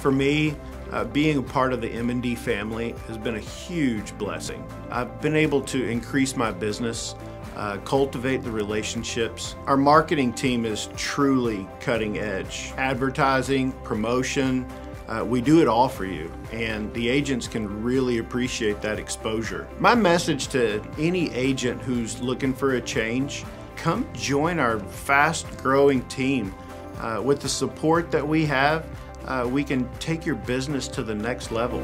For me, uh, being a part of the M&D family has been a huge blessing. I've been able to increase my business, uh, cultivate the relationships. Our marketing team is truly cutting edge. Advertising, promotion, uh, we do it all for you, and the agents can really appreciate that exposure. My message to any agent who's looking for a change, come join our fast growing team. Uh, with the support that we have, uh, we can take your business to the next level.